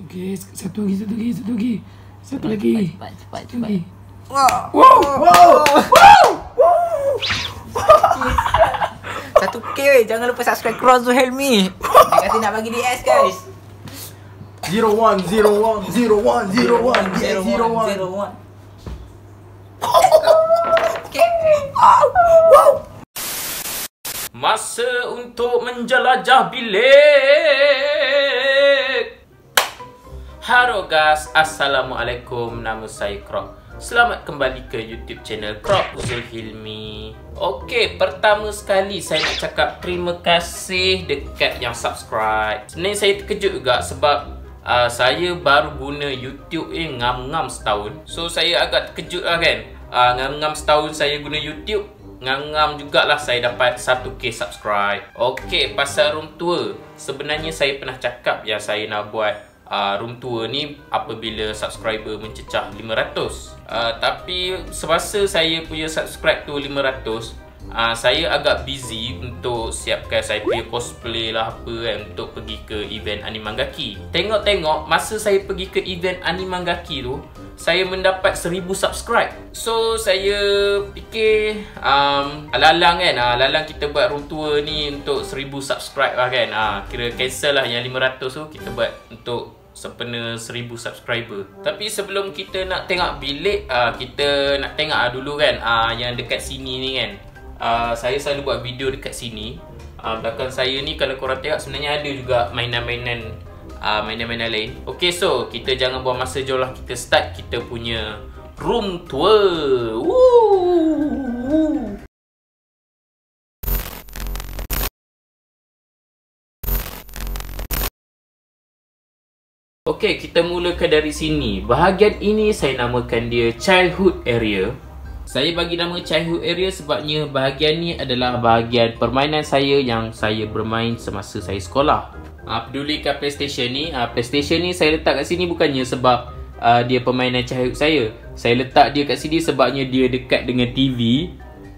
Okey, satu lagi, satu lagi, satu lagi. Satu lagi. Cepat, cepat, Satu cepat. lagi. Satu K weh. Jangan lupa subscribe Cross to Help Me. Dia kata nak bagi DS guys. Zero one zero one zero one zero one zero zero one. Zero one. Masa untuk menjelajah bilik. Halo guys, Assalamualaikum. Nama saya Krok. Selamat kembali ke YouTube channel Krok Uzul Hilmi. Okey, pertama sekali saya nak cakap terima kasih dekat yang subscribe. Sebenarnya saya terkejut juga sebab uh, saya baru guna YouTube eh ngam-ngam setahun. So saya agak terkejut lah kan. Uh, ngam-ngam setahun saya guna YouTube Ngam-ngam jugalah saya dapat 1k subscribe Okey, pasal room tour Sebenarnya saya pernah cakap yang saya nak buat uh, room tour ni Apabila subscriber mencecah 500 uh, Tapi semasa saya punya subscribe tu 500 Uh, saya agak busy untuk siapkan saya punya cosplay lah apa kan untuk pergi ke event Animangaki. Tengok-tengok masa saya pergi ke event Animangaki tu, saya mendapat 1000 subscribe. So saya fikir um, alang-alang kan, uh, alang kita buat room tour ni untuk 1000 subscribe lah kan. Uh, kira cancel lah yang 500 tu kita buat untuk sempena 1000 subscriber. Tapi sebelum kita nak tengok bilik, uh, kita nak tengok uh, dulu kan uh, yang dekat sini ni kan. Uh, saya selalu buat video dekat sini. Uh, belakang saya ni kalau korang tengok sebenarnya ada juga mainan-mainan uh, mainan-mainan lain. Okay so kita jangan buang masa jauh lah kita start kita punya room tour. Woo! Okey, kita mulakan dari sini. Bahagian ini saya namakan dia childhood area. Saya bagi nama childhood area sebabnya bahagian ni adalah bahagian permainan saya yang saya bermain semasa saya sekolah. Ah, pedulikan PlayStation ni, ah, PlayStation ni saya letak kat sini bukannya sebab ah, dia permainan childhood saya. Saya letak dia kat sini sebabnya dia dekat dengan TV.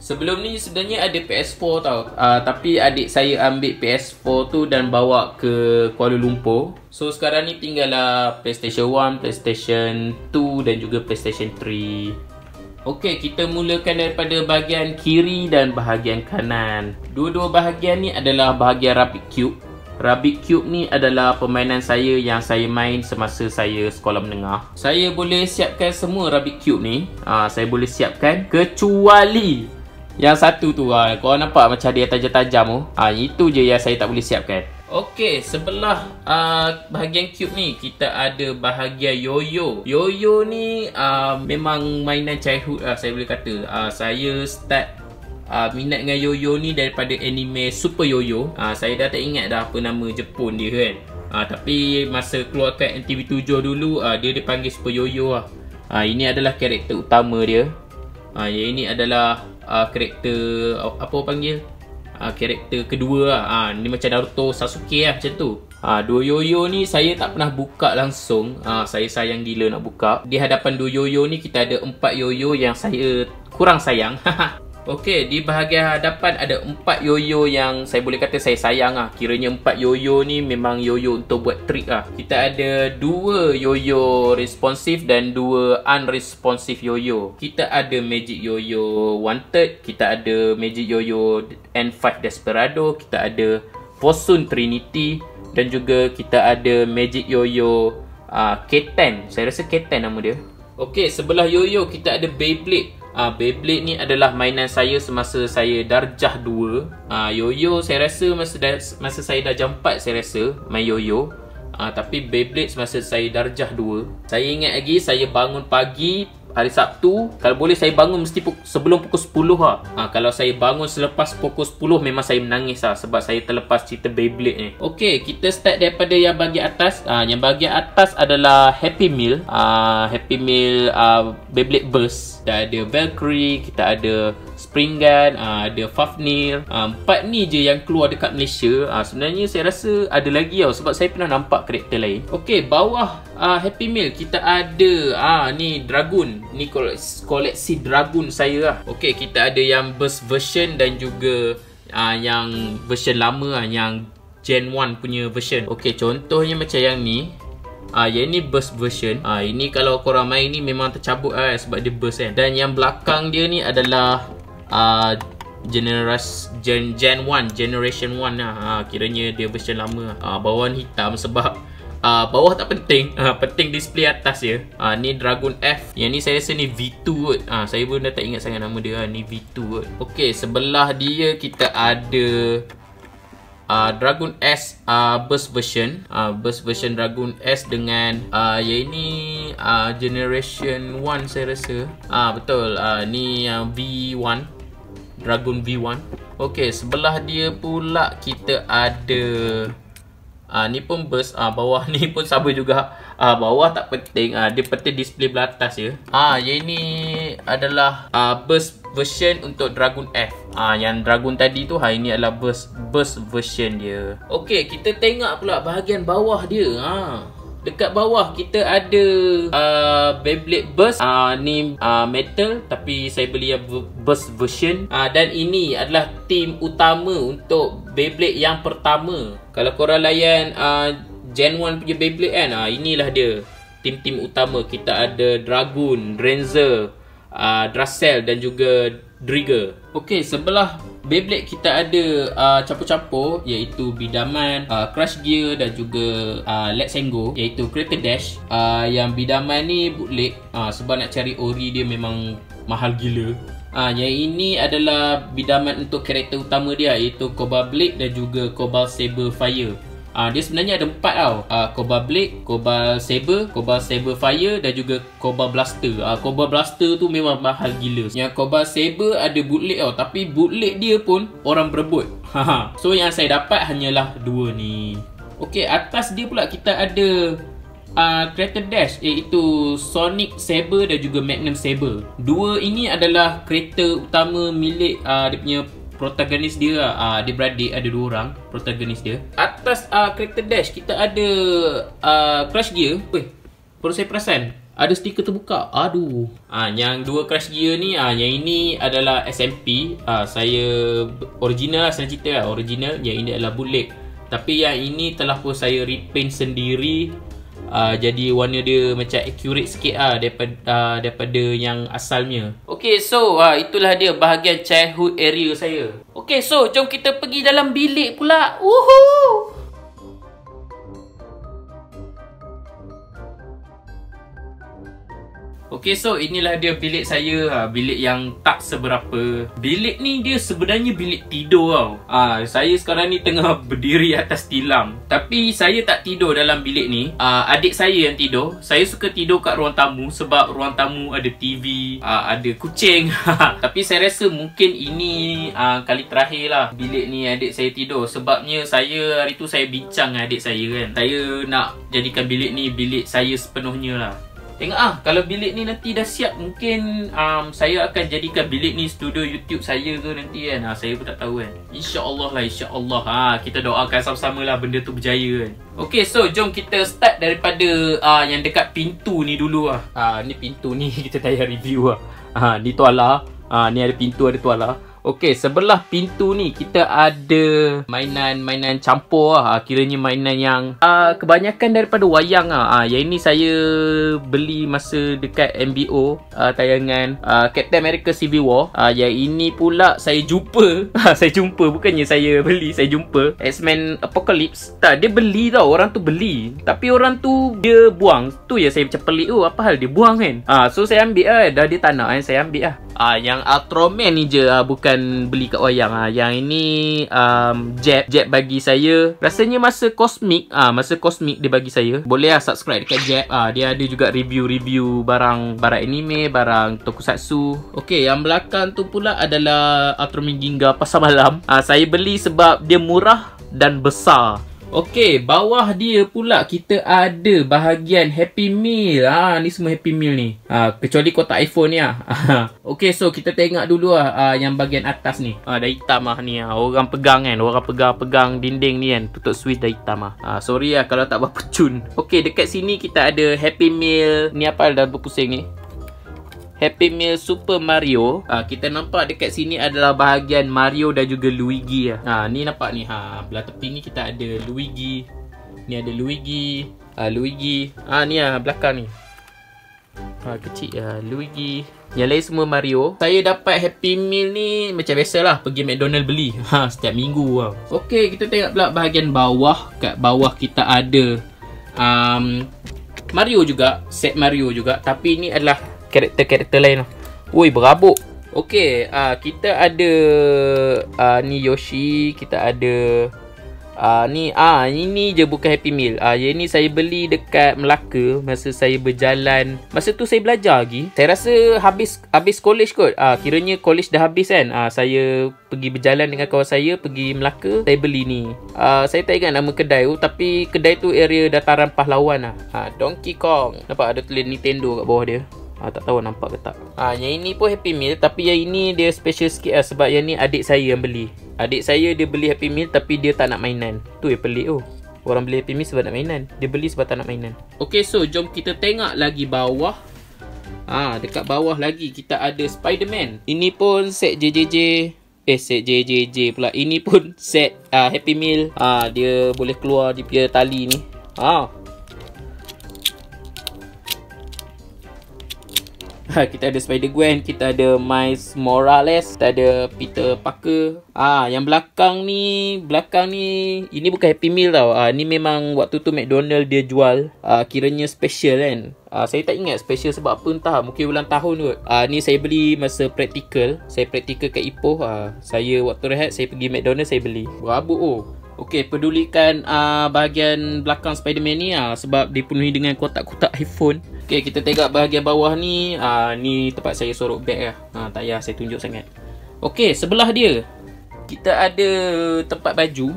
Sebelum ni sebenarnya ada PS4 tau. Uh, Tapi adik saya ambil PS4 tu dan bawa ke Kuala Lumpur. So sekarang ni tinggal lah PlayStation 1, PlayStation 2 dan juga PlayStation 3 Okey, kita mulakan daripada bahagian kiri dan bahagian kanan. Dua-dua bahagian ni adalah bahagian Rubik Cube. Rubik Cube ni adalah permainan saya yang saya main semasa saya sekolah menengah. Saya boleh siapkan semua Rubik Cube ni. Uh, Saya boleh siapkan kecuali yang satu tu ha, Korang nampak macam dia tajam-tajam tu? Ha, Itu je yang saya tak boleh siapkan. Okey, sebelah uh, bahagian cube ni Kita ada bahagian yoyo. Yoyo ni uh, memang mainan childhood lah saya boleh kata. Uh, Saya start uh, minat dengan yoyo ni daripada anime Super Yoyo. Uh, Saya dah tak ingat dah apa nama Jepun dia kan? Uh, Tapi masa keluarkan NTV7 dulu uh, Dia dipanggil Super Yoyo lah. Uh, Ini adalah karakter utama dia. Uh, Yang ini adalah uh, karakter apa panggil uh, karakter kedua lah. Uh, ni macam Naruto Sasuke lah macam tu. Uh, dua yoyo ni saya tak pernah buka langsung. Uh, saya sayang gila nak buka. Di hadapan dua yoyo ni kita ada empat yoyo yang saya kurang sayang. Okey, di bahagian hadapan ada empat yoyo yang saya boleh kata saya sayang lah. Kiranya empat yoyo ni memang yoyo untuk buat trick lah. Kita ada dua yoyo responsif dan dua unresponsive yoyo. Kita ada magic yoyo wanted, kita ada magic yoyo N5 Desperado, kita ada Fosun Trinity dan juga kita ada magic yoyo uh, K10. Saya rasa K10 nama dia. Okey, sebelah yoyo kita ada Beyblade. Ah uh, Beyblade ni adalah mainan saya semasa saya darjah 2. Ah uh, yoyo saya rasa masa dah, masa saya dah jam 4 saya rasa main yoyo. Ah uh, tapi Beyblade semasa saya darjah 2. Saya ingat lagi saya bangun pagi hari Sabtu kalau boleh saya bangun mesti sebelum pukul 10 lah. Ha, kalau saya bangun selepas pukul 10 memang saya menangis lah sebab saya terlepas cerita Beyblade ni. Okey, kita start daripada yang bahagian atas. Ha, yang bahagian atas adalah Happy Meal. Ha, Happy Meal uh, Beyblade Burst. Kita ada Valkyrie, kita ada Spring Gun, uh, ada Fafnir. Uh, empat ni je yang keluar dekat Malaysia. Uh, sebenarnya saya rasa ada lagi tau sebab saya pernah nampak karakter lain. Okey, bawah uh, Happy Meal kita ada ah uh, ni Dragon. Ni koleksi, koleksi Dragon saya lah. Okey, kita ada yang burst version dan juga uh, yang version lama lah yang Gen 1 punya version. Okey, contohnya macam yang ni. Ah, yang ni burst version. Ah, ini kalau korang main ni memang tercabut lah sebab dia burst kan. Dan yang belakang dia ni adalah ah, generas gen gen 1 generation 1 lah ha, kiranya dia version lama ha, bawah ni hitam sebab uh, bawah tak penting. Uh, penting display atas je. Uh, ni Dragon F. Yang ni saya rasa ni V2 kot. Uh, saya pun dah tak ingat sangat nama dia. Ni V2 kot. Ok sebelah dia kita ada uh, Dragon S uh, burst version. Uh, burst version Dragon S dengan uh, yang ini uh, generation 1 saya rasa. Uh, betul. Uh, ni uh, V1 Dragon V1 ok sebelah dia pula kita ada Ah ni pun burst ah bawah ni pun sama juga. Ah bawah tak penting. Ah dia penting display belah atas je. Ah yang ini adalah ah burst version untuk Dragon F. Ah yang Dragon tadi tu ha ini adalah burst burst version dia. Okey, kita tengok pula bahagian bawah dia. Ha. Dekat bawah kita ada uh, Beyblade Burst uh, Ni uh, metal Tapi saya beli yang Burst version. Uh, Dan ini adalah team utama Untuk Beyblade yang pertama. Kalau korang layan uh, Gen 1 punya Beyblade kan uh, Inilah dia. Team-team utama Kita ada Dragoon Renzer uh, Dracel dan juga Drigger Okay sebelah Beyblade kita ada uh, campur-campur iaitu Bidaman, uh, Crush Gear dan juga uh, Let's Go iaitu Crater Dash. Uh, yang Bidaman ni bootleg uh, sebab nak cari ori dia memang mahal gila. Ah, uh, yang ini adalah bidaman untuk karakter utama dia iaitu Cobalt Blade dan juga Cobalt Saber Fire. Ah, uh, dia sebenarnya ada empat tau. Ah, uh, Cobalt Blade, Cobalt Saber, Cobalt Saber Fire dan juga Cobalt Blaster. Ah, uh, Cobalt Blaster tu memang mahal gila. Yang Cobalt Saber ada bootleg tau, tapi bootleg dia pun orang berebut. so yang saya dapat hanyalah dua ni. Okey, atas dia pula kita ada uh, Creator Dash iaitu Sonic Saber dan juga Magnum Saber. Dua ini adalah kereta utama milik uh, dia punya protagonis dia uh, dia beradik ada dua orang protagonis dia. Atas uh, character dash kita ada uh, crash gear weh baru saya perasan. Ada stiker terbuka. Aduh. Ah uh, yang dua crash gear ni ah uh, yang ini adalah SMP ah uh, saya original saya cerita lah original. Yang ini adalah bootleg. Tapi yang ini telah pun saya repaint sendiri uh, jadi warna dia macam accurate sikit ah daripada uh, daripada yang asalnya. Okay so uh, itulah dia bahagian childhood area saya. Okay so jom kita pergi dalam bilik pula. Woohoo! Okay so inilah dia bilik saya. Ha, Bilik yang tak seberapa. Bilik ni dia sebenarnya bilik tidur tau. Ha, Saya sekarang ni tengah berdiri atas tilam. Tapi saya tak tidur dalam bilik ni. Ha, Adik saya yang tidur. Saya suka tidur kat ruang tamu Sebab ruang tamu ada TV ha, Ada kucing. Tapi saya rasa mungkin ini ha, kali terakhir lah Bilik ni adik saya tidur. Sebabnya saya hari tu saya bincang dengan adik saya kan. Saya nak jadikan bilik ni bilik saya sepenuhnya lah Tengok ah kalau bilik ni nanti dah siap mungkin um, saya akan jadikan bilik ni studio YouTube saya ke nanti kan. Ha, saya pun tak tahu kan. Insya-Allah lah insya-Allah. Ha kita doakan sama-sama lah benda tu berjaya kan. Okay so jom kita start daripada uh, yang dekat pintu ni dulu ah. Ha ni pintu ni kita tayar review ah. Ha ni tuala. Ha ni ada pintu ada tuala. Okey, sebelah pintu ni kita ada mainan-mainan campur lah. Kiranya mainan yang uh, kebanyakan daripada wayang lah. Uh, yang ini saya beli masa dekat MBO uh, tayangan uh, Captain America Civil War. Uh, yang ini pula saya jumpa. saya jumpa, bukannya saya beli, saya jumpa. X-Men Apocalypse. Tak, dia beli tau. Orang tu beli. Tapi orang tu dia buang. Tu ya saya macam pelik. Oh, apa hal dia buang kan? Uh, so saya ambil lah. Dah dia tak nak kan. Saya ambil lah. Uh, yang Ultraman ni je uh, bukan akan beli kat wayang ah. Yang ini um, Jeb Jeb bagi saya rasanya masa kosmik ah masa kosmik dia bagi saya. Boleh lah subscribe dekat Jeb. Ah dia ada juga review-review barang barang anime, barang tokusatsu. Okey, yang belakang tu pula adalah Ultraman Ginga pasal malam. Ah saya beli sebab dia murah dan besar. Okey, bawah dia pula kita ada bahagian Happy Meal. Ha, ni semua Happy Meal ni. Ha, kecuali kotak iPhone ni ah. Okey, so kita tengok dulu ah ha, yang bahagian atas ni. Ha, dah hitam ah ni ah. Orang pegang kan, orang pegang-pegang dinding ni kan. Tutup switch dah hitam ah. ah sorry ah kalau tak berapa cun. Okey, dekat sini kita ada Happy Meal. Ni apa dah berpusing ni? Happy Meal Super Mario. Ha, Kita nampak dekat sini adalah bahagian Mario dan juga Luigi ha, Ni nampak ni. Ha, Belah tepi ni kita ada Luigi. Ni ada Luigi. Uh, Luigi. Ah ni ah belakang ni. Ha, kecil lah Luigi. Yang lain semua Mario. Saya dapat Happy Meal ni Macam biasa lah Pergi McDonald beli. Ha, Setiap minggu lah Okay kita tengok pula bahagian bawah. Kat bawah kita ada um, Mario juga Set Mario juga. Tapi ni adalah Karakter-karakter lain lah Woi berabuk Okay uh, Kita ada uh, Ni Yoshi Kita ada uh, ni ah uh, ini je bukan Happy Meal. Ah uh, yang ni saya beli dekat Melaka masa saya berjalan. Masa tu saya belajar lagi. Saya rasa habis habis college kot. Ah uh, kiranya college dah habis kan. Ah uh, saya pergi berjalan dengan kawan saya pergi Melaka, saya beli ni. Ah uh, saya tak ingat nama kedai tu tapi kedai tu area dataran pahlawan ah. Ha, Donkey Kong. Nampak ada tulis Nintendo kat bawah dia. Ah, tak tahu nampak ke tak. Ah, yang ini pun Happy Meal tapi yang ini dia special sikit lah sebab yang ni adik saya yang beli. Adik saya dia beli Happy Meal tapi dia tak nak mainan. Tu yang pelik tu. Oh. Orang beli Happy Meal sebab nak mainan. Dia beli sebab tak nak mainan. Okay, so jom kita tengok lagi bawah. Ah, dekat bawah lagi kita ada Spider-Man. Ini pun set JJJ. Eh, set JJJ pula. Ini pun set uh, Happy Meal. Ah, dia boleh keluar di punya tali ni. Ah, Ha, kita ada Spider-Gwen, kita ada Miles Morales, kita ada Peter Parker. Ah, yang belakang ni, belakang ni, ini bukan Happy Meal tau. Ah, ni memang waktu tu McDonald dia jual. Ah, kiranya special kan. Ah, saya tak ingat special sebab apa entah. Mungkin ulang tahun kot. Ah, ni saya beli masa practical. Saya practical kat Ipoh. Ah, saya waktu rehat, saya pergi McDonald, saya beli. Berabuk oh. Okey, pedulikan uh, bahagian belakang Spiderman ni uh, sebab dipenuhi dengan kotak-kotak iPhone. Okey, kita tengok bahagian bawah ni. Uh, ni tempat saya sorok beg lah. Uh, tak payah saya tunjuk sangat. Okey, sebelah dia kita ada tempat baju.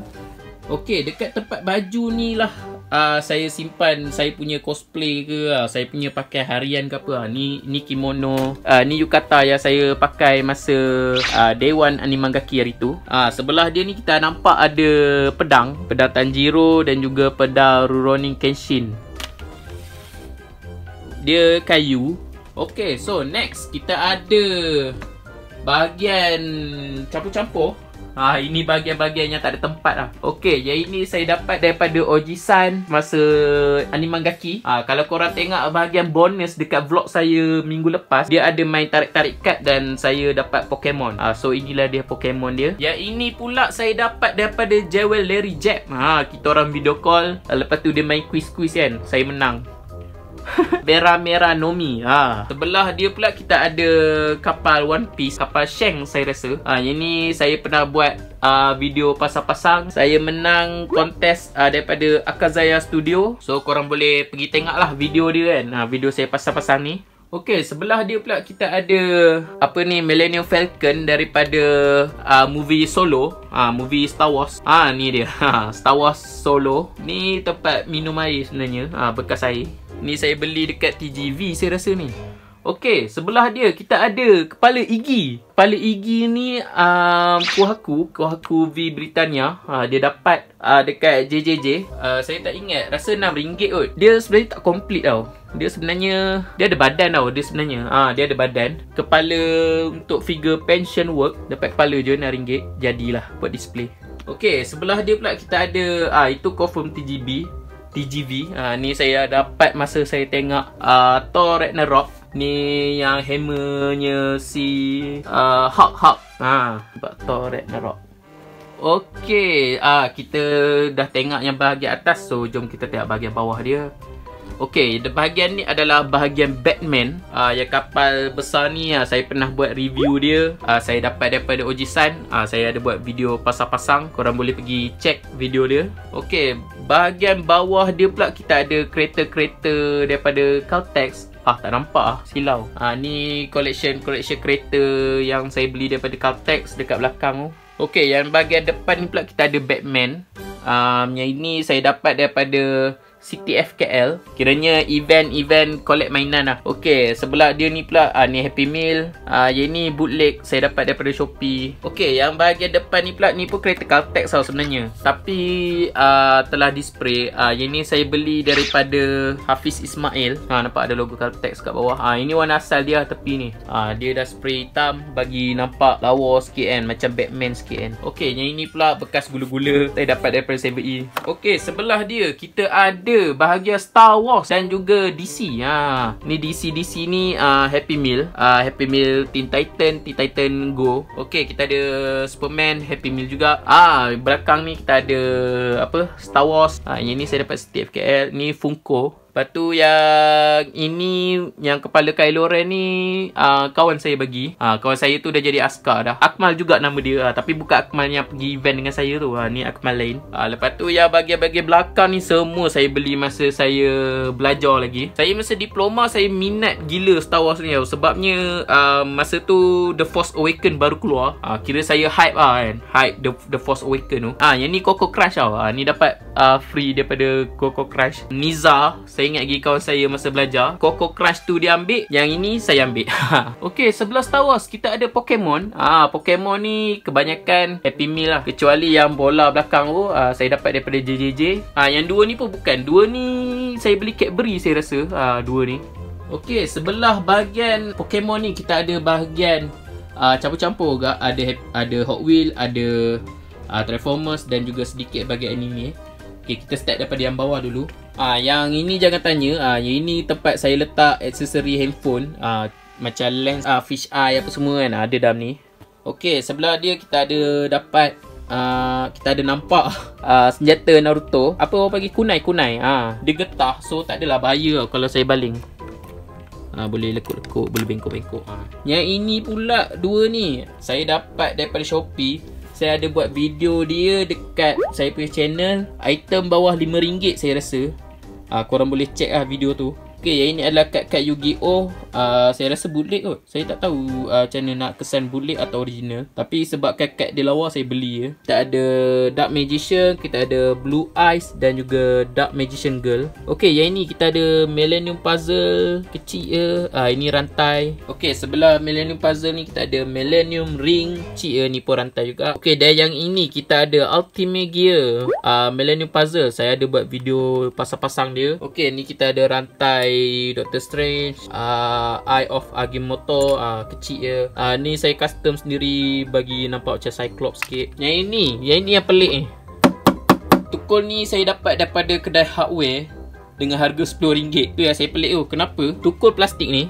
Okey, dekat tempat baju ni lah uh, saya simpan saya punya cosplay ke uh, saya punya pakai harian ke apa uh. ni ni kimono. Uh, ni yukata yang saya pakai masa uh, Dewan Animangaki hari tu. Uh, sebelah dia ni kita nampak ada pedang pedang Tanjiro dan juga pedang Rurouni Kenshin. Dia kayu. Okay, so next kita ada bahagian campur-campur Ha, ini bahagian-bahagian yang tak ada tempat lah. Okey, yang ini saya dapat daripada Oji-san masa Animangaki. Ha, kalau korang tengok bahagian bonus dekat vlog saya minggu lepas, dia ada main tarik-tarik kad dan saya dapat Pokemon. Ha, so, inilah dia Pokemon dia. Yang ini pula saya dapat daripada Jewel Larry Jeb. Ha, kita orang video call. Lepas tu dia main quiz-quiz kan. Saya menang. Bera Mera Nomi. Ha. Sebelah dia pula kita ada kapal One Piece, kapal Shang saya rasa. Ha, yang ni saya pernah buat uh, video pasang-pasang. Saya menang kontes uh, daripada Akazaya Studio. So korang boleh pergi tengoklah video dia kan. Ha, video saya pasang-pasang ni. Okay, sebelah dia pula kita ada apa ni Millennium Falcon daripada uh, movie Solo, ah uh, movie Star Wars. Ah uh, ni dia. Star Wars Solo. Ni tempat minum air sebenarnya, ah uh, bekas air. Ni saya beli dekat TGV saya rasa ni. Okey, sebelah dia kita ada kepala igi. Kepala igi ni um, Kohaku, Kohaku V Britania. Ha, dia dapat uh, dekat JJJ. Uh, saya tak ingat, rasa RM6 kot. Dia sebenarnya tak complete tau. Dia sebenarnya, dia ada badan tau dia sebenarnya. Ah, ha, dia ada badan. Kepala untuk figure pension work. Dapat kepala je RM6. Jadilah buat display. Okey, sebelah dia pula kita ada, ah itu confirm TGB. TGV. Ha, ni saya dapat masa saya tengok uh, Thor Ragnarok. Ni yang hammernya si uh, Hulk Hulk. Ha, sebab Thor Ragnarok. Okey, ah kita dah tengok yang bahagian atas so jom kita tengok bahagian bawah dia. Okey, bahagian ni adalah bahagian Batman. Uh, yang kapal besar ni uh, saya pernah buat review dia. Uh, saya dapat daripada Oji-san. Uh, saya ada buat video pasang-pasang. Korang boleh pergi check video dia. Okey, bahagian bawah dia pula kita ada kereta-kereta daripada Caltex. Ah tak nampak ah silau. Ah ni collection collection kereta yang saya beli daripada Caltex dekat belakang tu. Okey, yang bahagian depan ni pula kita ada Batman. Um, yang ini saya dapat daripada CTFKL Kiranya event-event collect mainan lah. Okay, sebelah dia ni pula uh, Ni Happy Meal. Uh, Yang ni bootleg Saya dapat daripada Shopee. Okay, yang bahagian depan ni pula Ni pun kereta Caltex tau sebenarnya. Tapi uh, Telah display uh, Yang ni saya beli daripada Hafiz Ismail. Ha, Nampak ada logo Caltex kat bawah. Uh, Ini warna asal dia tepi ni. Uh, Dia dah spray hitam Bagi nampak lawa sikit kan Macam Batman sikit kan. Okay, yang ini pula Bekas gula-gula Saya dapat daripada 7E Okay, sebelah dia Kita ada ada bahagian Star Wars dan juga DC. Ha, ni DC DC ni uh, Happy Meal, uh, Happy Meal Teen Titan, Teen Titan Go. Okey, kita ada Superman Happy Meal juga. Ah, belakang ni kita ada apa? Star Wars. Ah, yang ni saya dapat setiap KL. Ni Funko. Lepas tu yang ini yang kepala Kylo Ren ni uh, kawan saya bagi. Uh, kawan saya tu dah jadi askar dah. Akmal juga nama dia uh, tapi bukan Akmal yang pergi event dengan saya tu. Uh, ni Akmal lain. Uh, lepas tu yang bahagian-bahagian belakang ni semua saya beli masa saya belajar lagi. Saya masa diploma saya minat gila Star Wars ni tau. Sebabnya uh, masa tu The Force Awaken baru keluar. Uh, kira saya hype ah kan. Hype The The Force Awaken tu. Ah uh, yang ni Coco Crush tau. Uh, ni dapat uh, free daripada Coco Crush. Niza saya ingat lagi kawan saya masa belajar. Coco Crush tu dia ambil Yang ini saya ambil. Okay sebelah Star Wars Kita ada Pokemon. Ah Pokemon ni Kebanyakan Happy Meal lah. Kecuali yang bola belakang tu ah, Saya dapat daripada JJJ ah, Yang dua ni pun bukan. Dua ni Saya beli Cadbury saya rasa. Ah, Dua ni. Okay sebelah bahagian Pokemon ni Kita ada bahagian ah, Campur-campur juga Ada ada Hot Wheel Ada ah, Transformers Dan juga sedikit bahagian anime Okay, kita start daripada yang bawah dulu. Ah, yang ini jangan tanya. Ah, yang ini tempat saya letak aksesori handphone. Ah, macam lens, ah, fish eye apa semua kan. Ah, ada dalam ni. Okay, sebelah dia kita ada dapat Uh, kita ada nampak uh, senjata Naruto Apa orang panggil kunai kunai uh, Dia getah so tak adalah bahaya kalau saya baling uh, Boleh lekuk-lekuk Boleh bengkok-bengkok uh. Yang ini pula dua ni Saya dapat daripada Shopee saya ada buat video dia dekat saya punya channel item bawah RM5 saya rasa uh, korang boleh check lah video tu Okay, yang ini adalah kad-kad Yu-Gi-Oh! Uh, saya rasa bootleg kot. Saya tak tahu uh, macam mana nak kesan bootleg atau original. Tapi sebab kad-kad dia lawa, saya beli ya. Kita ada Dark Magician, kita ada Blue Eyes dan juga Dark Magician Girl. Okay, yang ini kita ada Millennium Puzzle kecil ya. Uh, ini rantai. Okay, sebelah Millennium Puzzle ni kita ada Millennium Ring. Kecil ya, ni pun rantai juga. Okay, dan yang ini kita ada Ultimate Gear. Uh, Millennium Puzzle. Saya ada buat video pasang-pasang dia. Okay, ni kita ada rantai Eye Doctor Strange uh, Eye of Agamotto uh, Kecil je uh, Ni saya custom sendiri Bagi nampak macam Cyclops sikit Yang ini Yang ini yang pelik ni Tukul ni saya dapat daripada kedai hardware Dengan harga RM10 Tu yang saya pelik tu Kenapa? Tukul plastik ni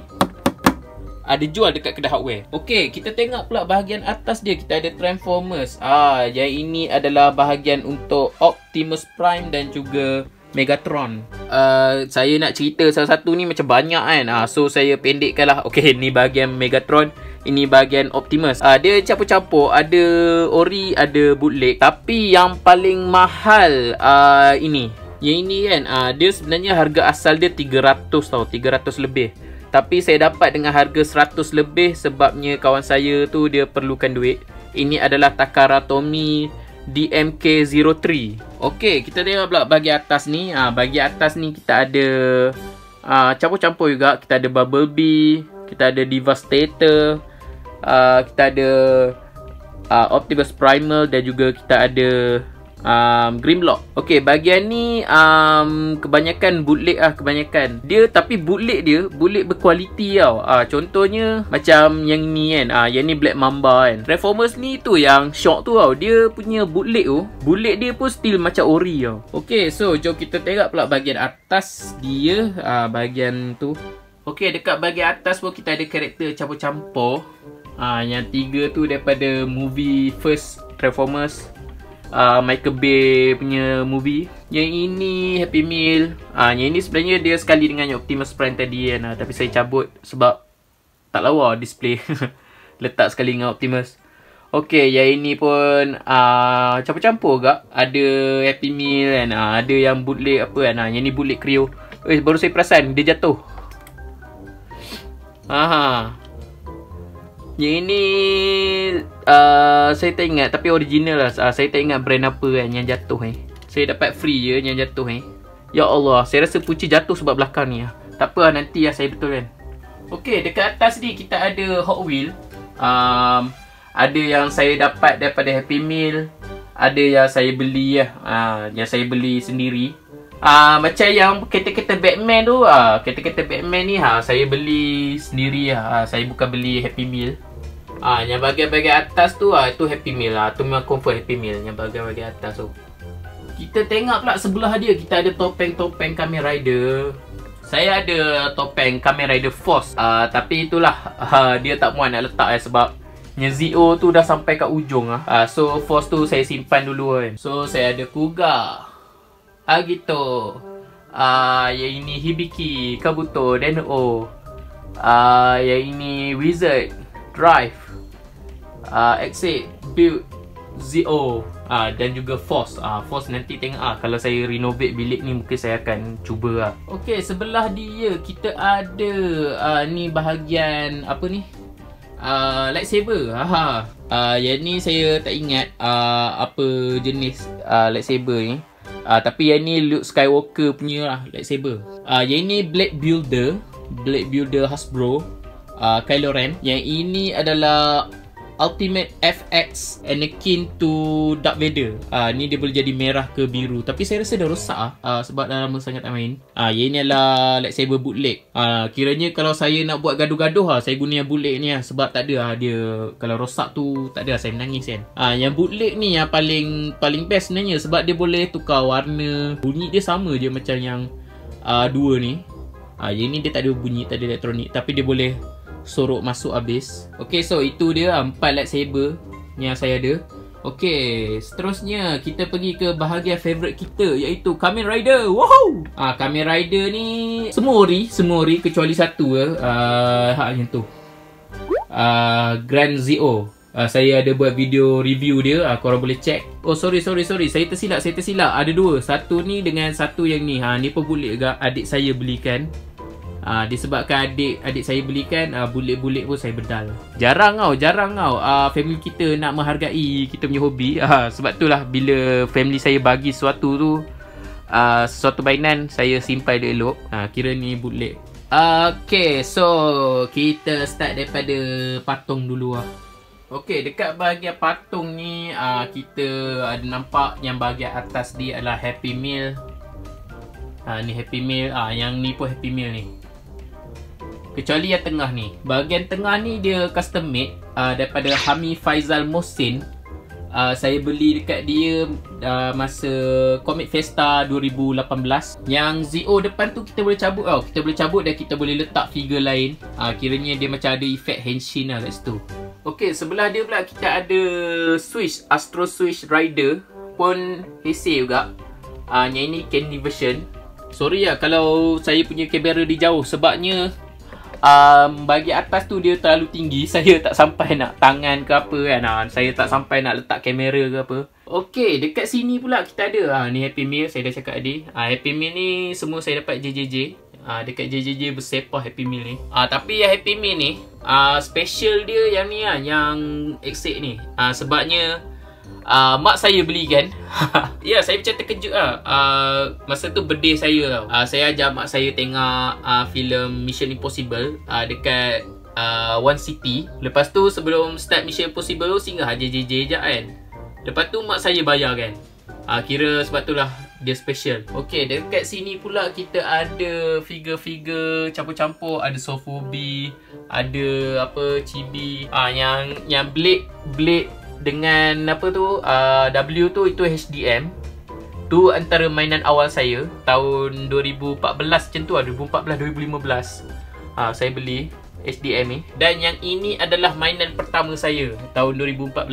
ada jual dekat kedai hardware. Okey, kita tengok pula bahagian atas dia kita ada Transformers. Ah, yang ini adalah bahagian untuk Optimus Prime dan juga Megatron. Uh, saya nak cerita salah satu ni macam banyak kan. Uh, so saya pendekkan lah. Okay ni bahagian Megatron. Ini bahagian Optimus. Uh, dia campur-campur. Ada ori, ada bootleg. Tapi yang paling mahal uh, ini. Yang ini kan. Uh, dia sebenarnya harga asal dia 300 tau. 300 lebih. Tapi saya dapat dengan harga 100 lebih. Sebabnya kawan saya tu dia perlukan duit. Ini adalah Takara Tomy DMK03. Okey, kita tengok pula bagi atas ni. Ha, bagi atas ni kita ada ah campur-campur juga. Kita ada Bumblebee, kita ada Devastator, uh, kita ada uh, Optimus Primal dan juga kita ada um, Grimlock. Okay bahagian ni um, Kebanyakan bootleg lah Kebanyakan. Dia tapi bootleg dia Bootleg berkualiti tau. Uh, Contohnya Macam yang ni kan. Uh, Yang ni Black Mamba kan. Reformers ni tu yang shock tu tau. Dia punya bootleg tu Bootleg dia pun still macam ori tau. Okay so jom kita tengok pula bahagian atas dia. Uh, Bahagian tu. Okay dekat bahagian atas pun kita ada karakter campur-campur. Uh, Yang tiga tu daripada movie first Transformers uh, Michael Bay punya movie. Yang ini Happy Meal. Uh, Yang ini sebenarnya dia sekali dengan Optimus Prime tadi kan uh, Tapi saya cabut sebab Tak lawa display. Letak sekali dengan Optimus. Okay, yang ini pun uh, campur-campur gak Ada Happy Meal kan uh, Ada yang bootleg apa kan uh, Yang ni bootleg Creo. Eh, baru saya perasan dia jatuh. Aha. Yang ini uh, saya tak ingat tapi original lah. Uh, saya tak ingat brand apa kan yang jatuh eh. Saya dapat free je yang jatuh eh. Ya Allah, saya rasa punca jatuh sebab belakang ni lah. Tak apa lah, nanti lah saya betul kan. Okey, dekat atas ni kita ada Hot Wheel. Um, ada yang saya dapat daripada Happy Meal. Ada yang saya beli lah. Uh, yang saya beli sendiri. Ah uh, macam yang kereta-kereta Batman tu uh, kereta-kereta Batman ni ha saya beli sendiri ah uh, saya bukan beli Happy Meal. Ah, yang bahagian-bahagian atas tu ah tu Happy Meal lah. Tu memang confirm Happy Meal yang bahagian-bahagian atas tu. kita tengok pula sebelah dia kita ada topeng-topeng Kamen Rider. Saya ada topeng Kamen Rider Force. Uh, tapi itulah uh, dia tak muat nak letak eh sebab Nya Zio tu dah sampai kat ujung ah. Uh, so Force tu saya simpan dulu kan. So saya ada Kuga. Ah gitu. Ah yang ini Hibiki, Kabuto, Deno. Ah yang ini Wizard, Drive. Ah Exit, Build, Zio. Ah dan juga Force. Ah Force nanti tengok ah kalau saya renovate bilik ni mungkin saya akan cuba lah. Okey, sebelah dia kita ada ah ni bahagian apa ni? uh, lightsaber. Haha. Uh, yang ni saya tak ingat uh, apa jenis uh, lightsaber ni. Uh, tapi yang ni Luke Skywalker punya lah lightsaber. Uh, yang ni Blade Builder. Blade Builder Hasbro. Uh, Kylo Ren. Yang ini adalah Ultimate FX Anakin to Darth Vader. Uh, ni dia boleh jadi merah ke biru tapi saya rasa dah rosak ah uh, sebab dah lama sangat tak main. Ah uh, yang ini adalah lightsaber bootleg. Ah uh, kiranya kalau saya nak buat gaduh-gaduh ah saya guna yang bootleg ni ah sebab tak ada ah dia kalau rosak tu tak ada saya menangis kan. Ah uh, yang bootleg ni yang paling paling best sebenarnya sebab dia boleh tukar warna. Bunyi dia sama je macam yang uh, dua ni. Ah uh, yang ni dia tak ada bunyi, tak ada elektronik tapi dia boleh sorok masuk habis. Okay, so itu dia empat lightsaber yang saya ada. Okay, seterusnya kita pergi ke bahagian favourite kita iaitu Kamen Rider. Wow! Ah, Kamen Rider ni semua ori, semua ori kecuali satu eh. Ah, uh, yang tu. Ah, uh, Grand Zio. Uh, saya ada buat video review dia. Uh, korang boleh check. Oh, sorry, sorry, sorry. Saya tersilap, saya tersilap. Ada dua. Satu ni dengan satu yang ni. Ha, ni pun boleh agak adik saya belikan. Uh, disebabkan adik adik saya belikan uh, bulik-bulik pun saya bedal. Jarang tau, jarang tau uh, family kita nak menghargai kita punya hobi. Uh, sebab itulah bila family saya bagi sesuatu tu uh, sesuatu mainan saya simpan dia elok. Uh, kira ni. Uh, okay, so kita start daripada patung dulu lah. Okay, dekat bahagian patung ni uh, kita ada nampak yang bahagian atas dia adalah Happy Meal. Uh, ni Happy Meal, uh, yang ni pun Happy Meal ni. Kecuali yang tengah ni. Bahagian tengah ni dia custom made uh, Daripada Hami Faizal Mohsin. Uh, Saya beli dekat dia uh, Masa Comic Festa 2018 Yang ZO depan tu kita boleh cabut tau. Kita boleh cabut dan kita boleh letak figure lain. Uh, Kiranya dia macam ada efek henshin lah kat situ. Ok sebelah dia pula kita ada Switch Astro Switch Rider. Pun HC juga. Uh, Yang ini candy version. Sorry lah kalau saya punya kamera di jauh. Sebabnya um, bagi atas tu dia terlalu tinggi saya tak sampai nak tangan ke apa kan. Ha, saya tak sampai nak letak kamera ke apa. Okey, dekat sini pula kita ada. Ha, ni Happy Meal saya dah cakap tadi. Ha, Happy Meal ni semua saya dapat JJJ ha, dekat JJJ bersepah Happy Meal ni. Ha, tapi yang Happy Meal ni ha, special dia yang ni ha, yang exit ni. Ha, sebabnya uh, mak saya belikan. ya, yeah, saya macam terkejut lah. Uh, masa tu birthday saya tau. Uh, saya ajak mak saya tengok uh, filem Mission Impossible uh, dekat uh, One City. Lepas tu sebelum start Mission Impossible tu singgah JJJ je kan. Lepas tu mak saya bayar kan. Uh, kira sebab tu lah dia special. Okay, dekat sini pula kita ada figure-figure campur-campur. Ada Sofubi, ada apa, Chibi. Ah uh, yang yang Blade, Blade dengan apa tu uh, W tu itu HDM tu antara mainan awal saya tahun 2014 macam tu lah 2014 2015 uh, saya beli HDM ni. Dan yang ini adalah mainan pertama saya tahun 2014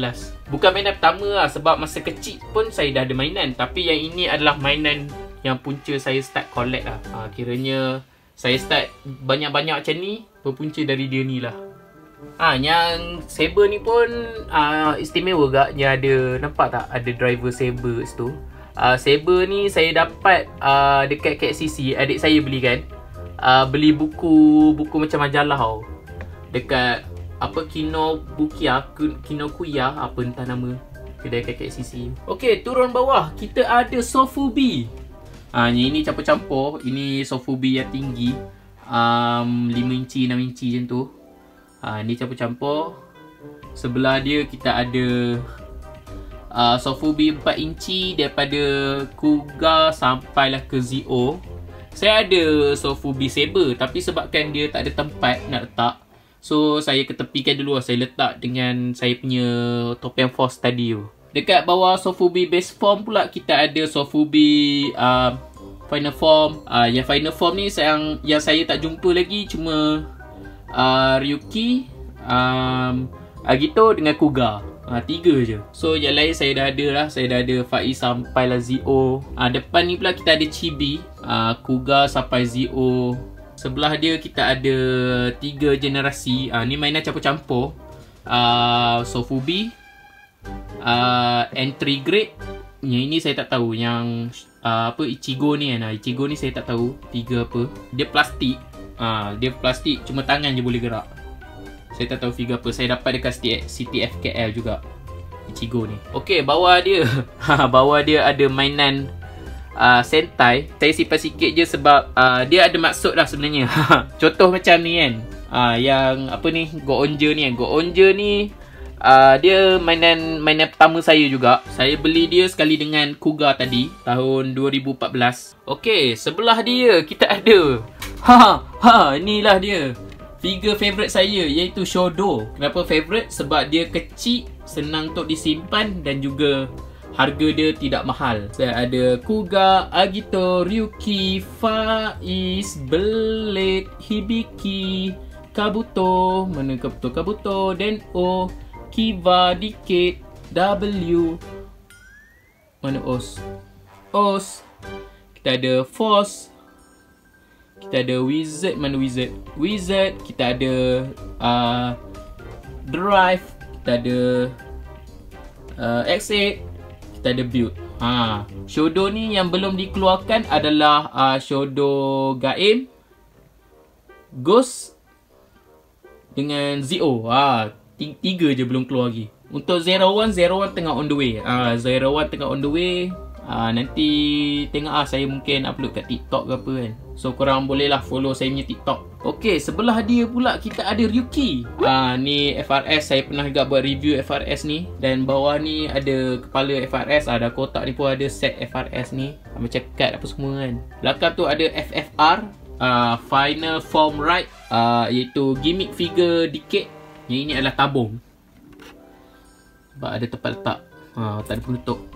bukan mainan pertama lah sebab masa kecil pun saya dah ada mainan. Tapi yang ini adalah mainan yang punca saya start collect lah. Uh, kiranya saya start banyak-banyak macam ni berpunca dari dia ni lah Ah, ha, yang Saber ni pun ah istimewa gak dia ada nampak tak ada driver Saber situ. Ah Saber ni saya dapat ah dekat KCC adik saya beli kan. Ah beli buku buku macam majalah tau. Dekat apa Kino Bukia Kino Kuya apa entah nama kedai kat KCC. Okey, turun bawah kita ada Sofubi. Ah yang ini campur-campur, ini Sofubi yang tinggi. Um, 5 inci 6 inci macam tu ha, Ni campur-campur. Sebelah dia kita ada uh, Sofubi 4 inci Daripada Kuga Sampailah ke Zio. Saya ada Sofubi Saber Tapi sebabkan dia tak ada tempat nak letak So saya ketepikan dulu Saya letak dengan Saya punya Topeng Force tadi tu. Dekat bawah Sofubi base form pula kita ada Sofubi uh, final form. Uh, yang final form ni yang yang saya tak jumpa lagi cuma uh, Ryuki, um, Agito dengan Kuga. Ha, tiga je. So yang lain saya dah ada lah. Saya dah ada Faiz sampai lah Zio. Ha, depan ni pula kita ada Chibi. Ha, Kuga sampai Zio. Sebelah dia kita ada tiga generasi. Ha, ni mainan campur-campur. Uh, Sofubi. Uh, entry grade. Yang ini saya tak tahu. Yang uh, apa Ichigo ni kan. Ichigo ni saya tak tahu. Tiga apa. Dia plastik. Ha, dia plastik. Cuma tangan je boleh gerak. Saya tak tahu figure apa. Saya dapat dekat CTF KL juga. Ichigo ni. Okey, bawah dia. Bawah dia ada mainan uh, Sentai. Saya simpan sikit je sebab uh, dia ada maksud lah sebenarnya. Contoh macam ni kan. Uh, yang apa ni? Go Onja ni kan. Go Onja ni uh, dia mainan mainan pertama saya juga. Saya beli dia sekali dengan Kuga tadi tahun 2014. Okey, sebelah dia kita ada. Ha ha, inilah dia figure favourite saya iaitu Shodo. Kenapa favourite? Sebab dia kecil, senang untuk disimpan dan juga harga dia tidak mahal. Saya ada Kuga, Agito, Ryuki, Faiz, Blade, Hibiki, Kabuto, mana Kabuto? Kabuto, Den-O, Kiva, Decade, W, mana Os? Os. Kita ada Force, kita ada wizard mana wizard? Wizard kita ada uh, drive kita ada uh, x8 kita ada build. Ha. Shodo ni yang belum dikeluarkan adalah uh, shodo gaim ghost dengan zio ha tiga je belum keluar lagi. Untuk zero one zero one tengah on the way. Ah uh, zero one tengah on the way uh, nanti tengok ah saya mungkin upload kat TikTok ke apa kan. So korang boleh lah follow saya punya TikTok. Okey, sebelah dia pula kita ada Ryuki. Ah uh, ni FRS saya pernah juga buat review FRS ni dan bawah ni ada kepala FRS, ada kotak ni pun ada set FRS ni. Uh, macam kad apa semua kan. Belakang tu ada FFR uh, Final Form Right uh, iaitu gimmick figure dikit. Yang ini adalah tabung. Sebab ada tempat letak. Ha, tak ada penutup.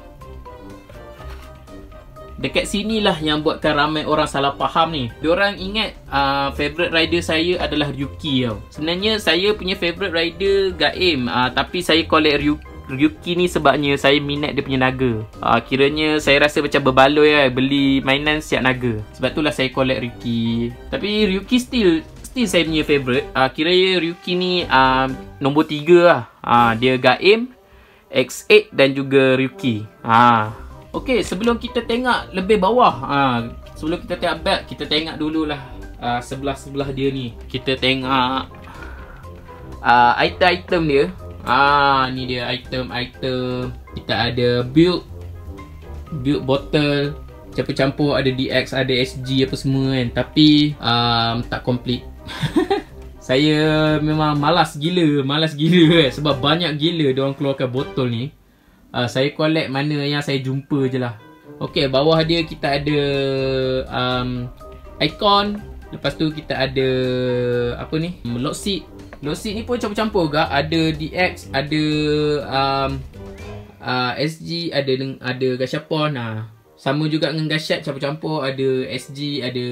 Dekat sinilah yang buatkan ramai orang salah faham ni. Diorang ingat uh, favorite rider saya adalah Ryuki tau. Sebenarnya saya punya favorite rider Gaim. Uh, tapi saya collect Ryuki. Ryuki ni sebabnya saya minat dia punya naga. Uh, kiranya saya rasa macam berbaloi lah beli mainan siap naga. Sebab itulah saya collect Ryuki. Tapi Ryuki still still saya punya favorite. Uh, kiranya Ryuki ni uh, nombor 3 lah. Uh, dia Gaim, X8 dan juga Ryuki. Ah. Uh. Okey, sebelum kita tengok lebih bawah, ha, sebelum kita tengok belt, kita tengok dululah uh, sebelah-sebelah dia ni. Kita tengok uh, item-item dia. Ah, ni dia item-item. Kita ada build build bottle campur-campur ada DX, ada SG apa semua kan. Tapi um, tak complete. Saya memang malas gila, malas gila kan sebab banyak gila dia orang keluarkan botol ni uh, saya collect mana yang saya jumpa je lah. Ok bawah dia kita ada um, icon. Lepas tu kita ada apa ni? Seat lock seat ni pun campur-campur juga ada DX ada um, uh, SG ada ada gashapon uh. sama juga dengan gashat campur-campur. Ada SG ada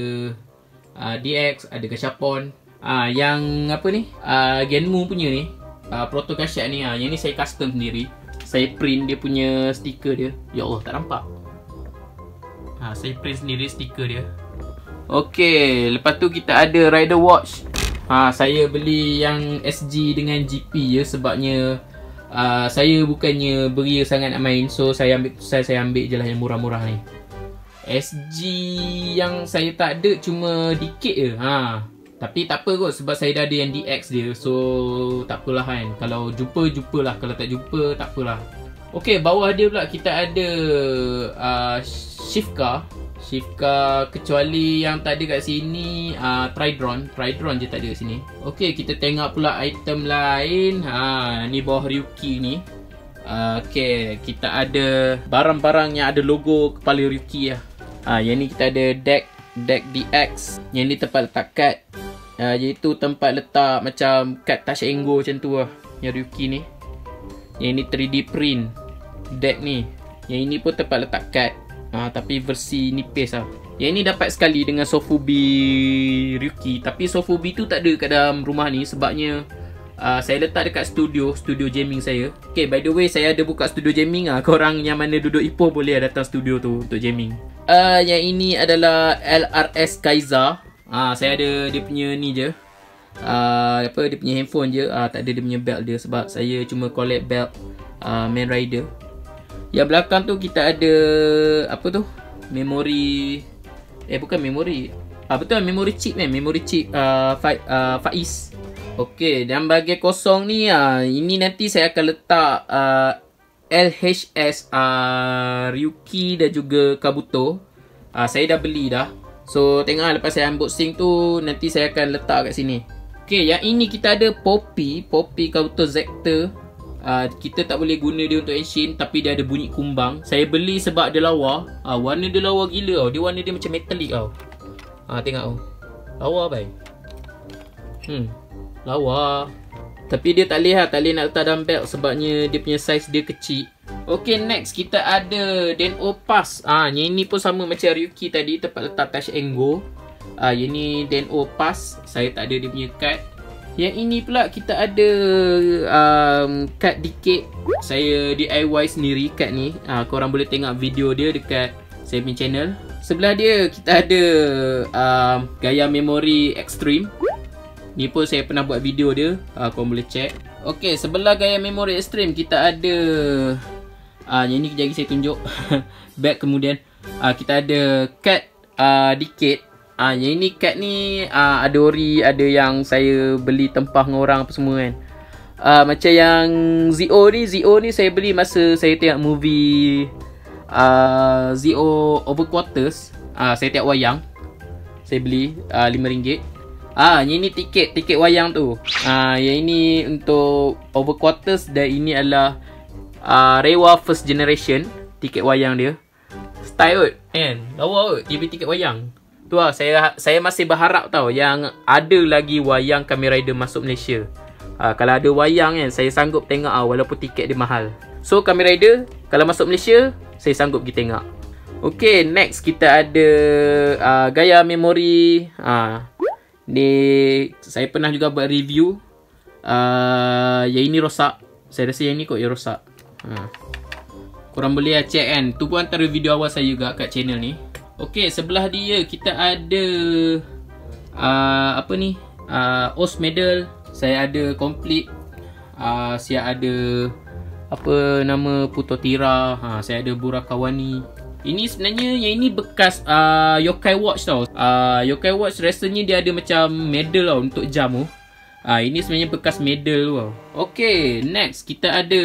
uh, DX ada gashapon uh, yang apa ni? Uh, Genmu punya ni. Uh, proto gashat ni. Uh, yang ni saya custom sendiri saya print dia punya stiker dia. Ya Allah, tak nampak. Ha, saya print sendiri stiker dia. Okey, lepas tu kita ada Rider Watch. Ha, saya beli yang SG dengan GP je sebabnya uh, saya bukannya beria sangat nak main. So saya ambil saya, saya ambil je lah yang murah-murah ni. SG yang saya tak ada cuma dikit je. Ha, tapi tak apa kot sebab saya dah ada yang DX dia. So tak apalah kan. Kalau jumpa jumpalah. Kalau tak jumpa tak apalah. Okay bawah dia pula kita ada uh, Shift car Shift car kecuali yang tak ada kat sini uh, Tridron. Tridron je tak ada kat sini. Okay kita tengok pula item lain. Ha, Ni bawah Ryuki ni. Uh, Okay kita ada barang-barang yang ada logo kepala Ryuki lah. Uh, Yang ni kita ada deck Deck DX Yang ni tempat letak card uh, Iaitu tempat letak macam Kad touch go macam tu lah Yang Ryuki ni Yang ni 3D print deck ni. Yang ini pun tempat letak kad. Ah, tapi versi nipis lah. Yang ini dapat sekali dengan Sofubi Ryuki. Tapi Sofubi tu tak ada kat dalam rumah ni sebabnya uh, saya letak dekat studio, studio jamming saya. Okay, by the way, saya ada buka studio jamming ah. Korang yang mana duduk Ipoh boleh datang studio tu untuk jamming. Uh, yang ini adalah LRS Kaiser. Ah, saya ada dia punya ni je. Uh, apa dia punya handphone je. Ah, tak ada dia punya belt dia sebab saya cuma collect belt uh, Man Rider. Yang belakang tu kita ada apa tu? Memori eh bukan memori. Ah betul memori chip kan, memori chip uh, Fa, uh, Faiz. Okey, dan bahagian kosong ni ah ini nanti saya akan letak uh, LHS uh, Ryuki dan juga Kabuto. Ah uh, saya dah beli dah. So tengok lepas saya unboxing tu nanti saya akan letak kat sini. Okey, yang ini kita ada Poppy, Poppy Kabuto Zector uh, kita tak boleh guna dia untuk engine tapi dia ada bunyi kumbang. Saya beli sebab dia lawa. Uh, warna dia lawa gila tau. Dia warna dia macam metalik tau. Ah uh, tengok tau. Lawa bai. Hmm. Lawa. Tapi dia tak boleh lah, tak boleh nak letak belt sebabnya dia punya size dia kecil. Okay, next kita ada Den'o Pass. Ah, yang ni pun sama macam Ryuki tadi, tempat letak touch and go. Ah, yang ni Den'o Pass. Saya tak ada dia punya card. Yang ini pula kita ada um, kad dikit Saya DIY sendiri kad ni uh, Korang boleh tengok video dia dekat saya punya channel Sebelah dia kita ada um, gaya memori extreme Ni pun saya pernah buat video dia uh, Korang boleh check Ok sebelah gaya memori extreme kita ada uh, Yang ni kejap saya tunjuk Back kemudian uh, Kita ada kad uh, dikit Ah, yang ini kad ni ah, ada ori, ada yang saya beli tempah dengan orang apa semua kan. Ah, macam yang Zio ni, Zio ni saya beli masa saya tengok movie ah, Zio Overquarters. Ah, saya tengok wayang. Saya beli ah, RM5. Ah, yang ini tiket, tiket wayang tu. Ah, yang ini untuk Overquarters dan ini adalah ah, Rewa First Generation. Tiket wayang dia. Style kot. Kan? Lawa kot. Dia beli tiket wayang. Tu lah, saya saya masih berharap tau yang ada lagi wayang Kamen Rider masuk Malaysia. Ha, kalau ada wayang kan, saya sanggup tengok ah walaupun tiket dia mahal. So Kamen Rider, kalau masuk Malaysia, saya sanggup pergi tengok. Okay, next kita ada uh, gaya memori. Ha, ni saya pernah juga buat review. Uh, yang ini rosak. Saya rasa yang ni kot yang rosak. Ha. Korang boleh lah check kan. Tu pun antara video awal saya juga kat channel ni. Okey, sebelah dia kita ada uh, apa ni? Uh, OS medal. Saya ada complete. Uh, saya ada apa nama Putotira. Ha, saya ada Burakawani. Ini sebenarnya yang ini bekas uh, Yokai Watch tau. Uh, Yokai Watch rasanya dia ada macam medal tau untuk jam tu. Uh, ini sebenarnya bekas medal tu tau. Okay, next kita ada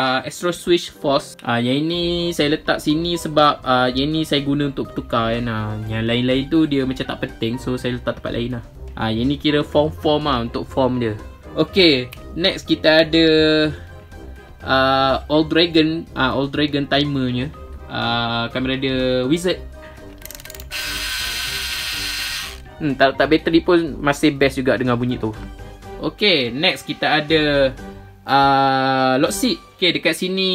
uh, Astro Switch Force. Uh, yang ini saya letak sini sebab uh, yang ini saya guna untuk tukar kan. Uh, yang lain-lain tu dia macam tak penting so saya letak tempat lain lah. Uh, yang ini kira form-form lah untuk form dia. Okay, next kita ada uh, Old Dragon, uh, Old Dragon timernya. Uh, kamera dia Wizard. Hmm, tak tak bateri pun masih best juga dengan bunyi tu. Okay, next kita ada uh, lock seat. Okay, dekat sini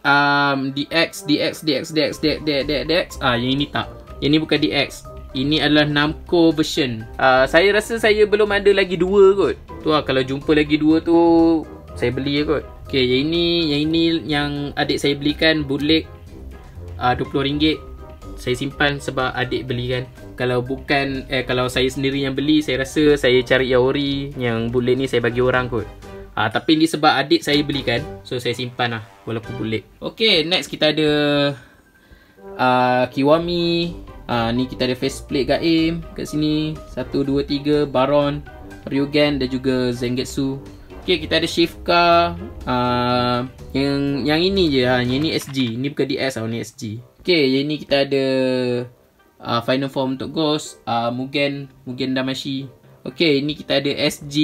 um, DX, DX, DX, DX, DX, DX, DX, DX. Ah, yang ini tak. Yang ini bukan DX. Ini adalah Namco version. Uh, saya rasa saya belum ada lagi dua kot. Tu lah, kalau jumpa lagi dua tu, saya beli je kot. Okay, yang ini, yang ini yang adik saya belikan bootleg uh, RM20. Saya simpan sebab adik belikan. Kalau bukan, eh kalau saya sendiri yang beli, saya rasa saya cari yang ori. Yang bootleg ni saya bagi orang kot. Ah, tapi ni sebab adik saya belikan So saya simpan lah Walaupun bulik Okay next kita ada uh, Kiwami uh, Ni kita ada faceplate Gaim Kat sini 1, 2, 3 Baron Ryugen dan juga Zengetsu Okay kita ada Shifka uh, Yang yang ini je ha. Yang ni SG Ni bukan DS tau Ni SG Okay yang ni kita ada uh, Final form untuk Ghost. Uh, Mugen Mugen Damashi Okay ni kita ada SG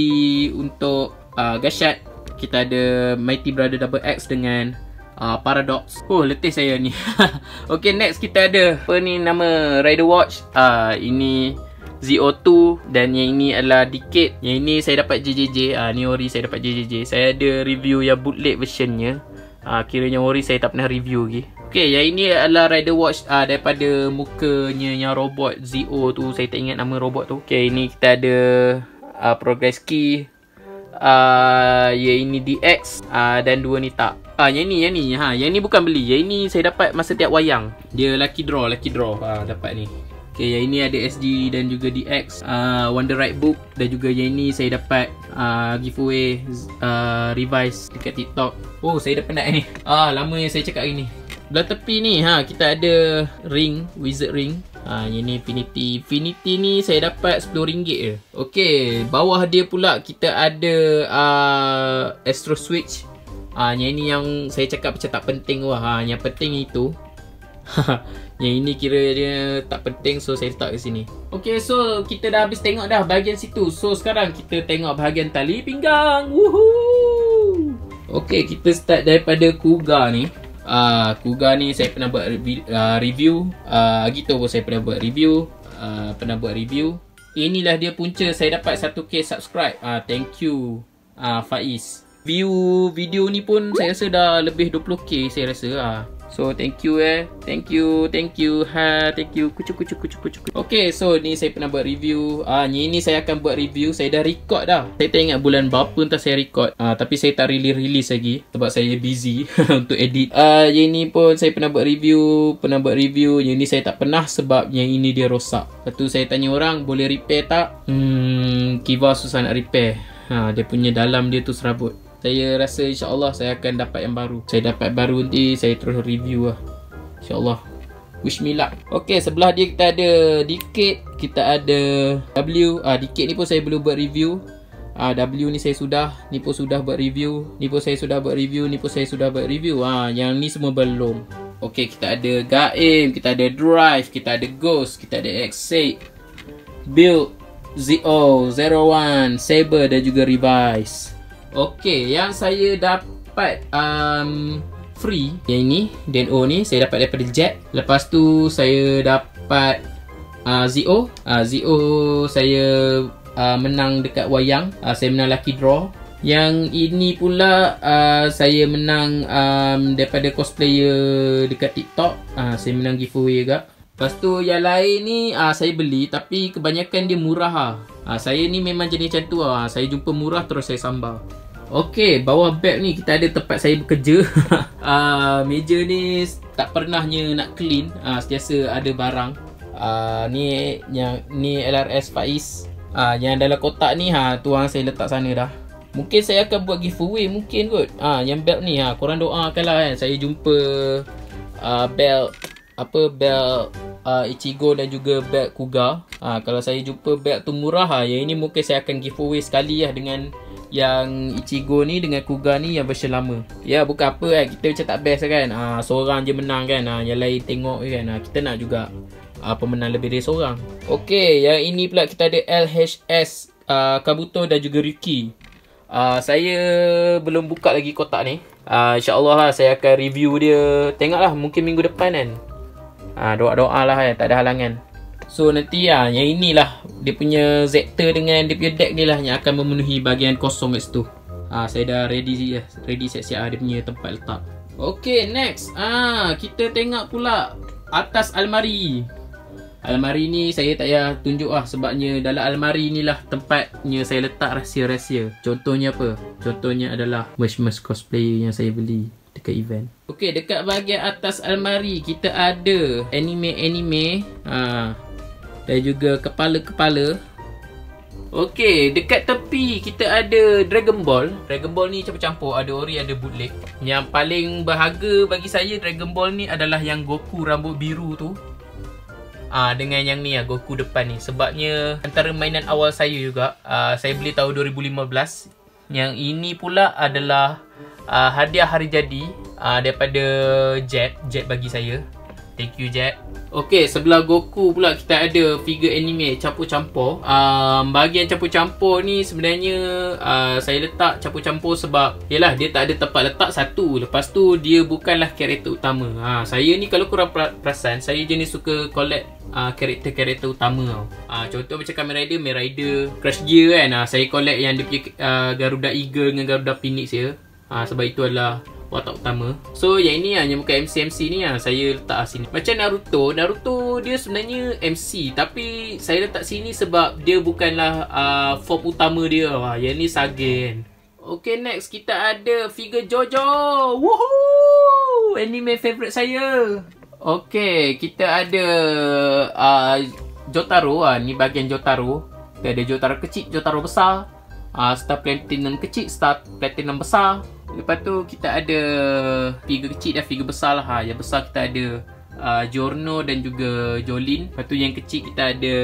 Untuk uh, Gashat Kita ada Mighty Brother Double X dengan uh, Paradox. Oh letih saya ni. Okay next kita ada Apa ni nama Rider Watch. Uh, Ini ZO2 Dan yang ini adalah Decade. Yang ini saya dapat JJJ uh, Ni ori saya dapat JJJ Saya ada review yang bootleg versionnya. Ah kiranya ori saya tak pernah review lagi. Yang ini adalah rider watch ah daripada mukanya yang robot ZO tu. Saya tak ingat nama robot tu. Okay, ini kita ada ah progress key. Ah ya ini DX ah dan dua ni tak. Ah yang ni yang ni ha yang ni bukan beli. Yang ini saya dapat masa tiap wayang. Dia lucky draw, lucky draw. Ah dapat ni. Okay, yang ini ada SG dan juga DX uh, Wonder Ride Book Dan juga yang ini saya dapat uh, giveaway uh, revise dekat TikTok Oh, saya dah penat ni Ah, Lama yang saya cakap ini Belah tepi ni, ha, kita ada ring, wizard ring Ha, yang ni Infinity Infinity ni saya dapat RM10 je Okay, bawah dia pula kita ada uh, Astro Switch Ah, yang ini yang saya cakap macam tak penting wah. Ha, yang penting itu Yang ini kira dia tak penting so saya letak ke sini. Okay so kita dah habis tengok dah bahagian situ. So sekarang kita tengok bahagian tali pinggang. Woohoo! Okay kita start daripada Kuga ni. Uh, Kuga ni saya pernah buat uh, review. Uh, gitu pun saya pernah buat review. Uh, pernah buat review. Inilah dia punca saya dapat 1k subscribe. Uh, thank you uh, Faiz. View video ni pun saya rasa dah lebih 20k saya rasa. Uh. So thank you eh. Thank you Thank you. Ha Thank you. Kucuk kucuk kucuk kucuk Okay so ni saya pernah buat review. Ah ni ni saya akan buat review. Saya dah record dah. Saya tak ingat bulan berapa entah saya record. Ah Tapi saya tak really release lagi Sebab saya busy Untuk edit. Ah Yang ni pun saya pernah buat review Pernah buat review. Yang ni saya tak pernah Sebab yang ini dia rosak. Lepas tu saya tanya orang Boleh repair tak? Hmm Kiva susah nak repair. Ha, dia punya dalam dia tu serabut saya rasa insyaAllah saya akan dapat yang baru. Saya dapat baru nanti saya terus review lah. InsyaAllah. Wish me luck. Ok sebelah dia kita ada Dikit Kita ada W. Ah, Dikit ni pun saya belum buat review. Ah, W ni saya sudah Ni pun sudah buat review. Ni pun saya sudah buat review Ni pun saya sudah buat review. Ah, Yang ni semua belum. Ok kita ada Gaim Kita ada Drive Kita ada Ghost Kita ada X8 Build ZO01 Saber dan juga Revise Okey, yang saya dapat um, free yang ini DNO ni saya dapat daripada Jet. Lepas tu saya dapat uh, ZO. Uh, ZO saya uh, menang dekat wayang. Uh, saya menang lucky draw. Yang ini pula uh, saya menang um, daripada cosplayer dekat TikTok. Uh, saya menang giveaway juga. Lepas tu yang lain ni uh, saya beli tapi kebanyakan dia murah lah. Ha, saya ni memang jenis macam tu lah. Saya jumpa murah terus saya sambal. Okey, bawah beg ni kita ada tempat saya bekerja. uh, meja ni tak pernahnya nak clean. Uh, setiasa ada barang. Uh, ni yang ni LRS Faiz. Uh, yang dalam kotak ni ha tuang saya letak sana dah. Mungkin saya akan buat giveaway mungkin kot. Ah uh, yang belt ni ha korang doakanlah kan saya jumpa uh, belt apa belt uh, Ichigo dan juga belt Kuga. Ha, kalau saya jumpa belt tu murah ha, yang ini mungkin saya akan giveaway sekali lah dengan yang Ichigo ni dengan Kuga ni yang version lama. Ya bukan apa kan kita macam tak best kan. Ha, seorang je menang kan. Ha, yang lain tengok kan. Ha, kita nak juga ha, pemenang lebih dari seorang. Okey, yang ini pula kita ada LHS uh, Kabuto dan juga Ryuki. Uh, saya belum buka lagi kotak ni. Uh, InsyaAllah lah saya akan review dia. Tengoklah mungkin minggu depan kan. Ha, doa-doa lah kan, tak ada halangan. So nanti lah, yang inilah dia punya Zector dengan dia punya deck ni lah yang akan memenuhi bahagian kosong kat situ. Ha, saya dah ready ready siap-siap lah dia punya tempat letak. Okay, next. Ah, ha, kita tengok pula atas almari. Almari ni saya tak payah tunjuk lah sebabnya dalam almari ni lah tempatnya saya letak rahsia-rahsia. Contohnya apa? Contohnya adalah merch-merch cosplay yang saya beli dekat event. Okey, dekat bahagian atas almari kita ada anime-anime ha dan juga kepala-kepala. Okey, dekat tepi kita ada Dragon Ball. Dragon Ball ni campur-campur, ada ori ada bootleg. Yang paling berharga bagi saya Dragon Ball ni adalah yang Goku rambut biru tu. Ah dengan yang ni lah Goku depan ni sebabnya antara mainan awal saya juga. Ah saya beli tahun 2015. Yang ini pula adalah uh, hadiah hari jadi uh, daripada Jet. Jet bagi saya. Thank you Jet. Okay, sebelah Goku pula kita ada figure anime campur-campur. Um, bahagian campur-campur ni sebenarnya uh, saya letak campur-campur sebab yalah dia tak ada tempat letak satu. Lepas tu dia bukanlah karakter utama. Ha, saya ni kalau kurang perasan, saya jenis suka collect uh, karakter-karakter utama tau. Uh, contoh macam Kamen Rider, Kamen Rider, Crash Gear kan. Uh, saya collect yang dia punya uh, Garuda Eagle dengan Garuda Phoenix ya. Ha, sebab itu adalah watak utama. So yang ini hanya bukan MC MC ni lah saya letak lah sini. Macam Naruto, Naruto dia sebenarnya MC tapi saya letak sini sebab dia bukanlah uh, form utama dia. Wah, yang ni Sagen. Okay next kita ada figure Jojo. Woohoo! Anime favorite saya. Okay, kita ada uh, Jotaro ah ni bahagian Jotaro. Kita ada Jotaro kecil, Jotaro besar. Uh, Star Platinum kecil, Star Platinum besar. Lepas tu kita ada figure kecil dan figure besar lah. Ha. Yang besar kita ada uh, Giorno dan juga Jolin. Lepas tu yang kecil kita ada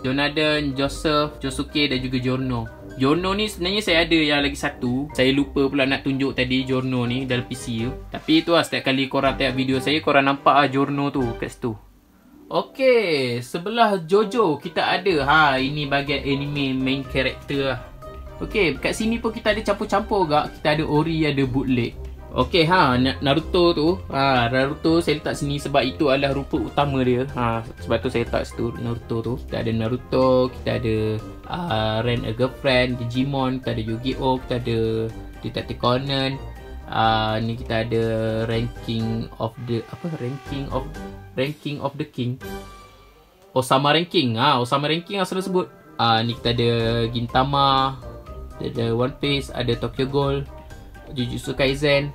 Jonathan, Joseph, Josuke dan juga Giorno. Giorno ni sebenarnya saya ada yang lagi satu. Saya lupa pula nak tunjuk tadi Giorno ni dalam PC tu. Tapi tu lah setiap kali korang tengok video saya korang nampak lah Giorno tu kat situ. Okay, sebelah Jojo kita ada. Ha, ini bahagian anime main character lah. Okay, kat sini pun kita ada campur-campur gak. Kita ada Ori, ada bootleg. Okay, ha, Naruto tu. Ha, Naruto saya letak sini sebab itu adalah rupa utama dia. Ha, sebab tu saya letak situ Naruto tu. Kita ada Naruto, kita ada uh, Ren a Girlfriend, Digimon, kita ada Yu-Gi-Oh, kita ada Detective Conan. Uh, ni kita ada ranking of the apa ranking of ranking of the king Osama ranking ha, Osama ranking asal sebut ah uh, ni kita ada Gintama ada One Piece, ada Tokyo Ghoul, Jujutsu Kaisen,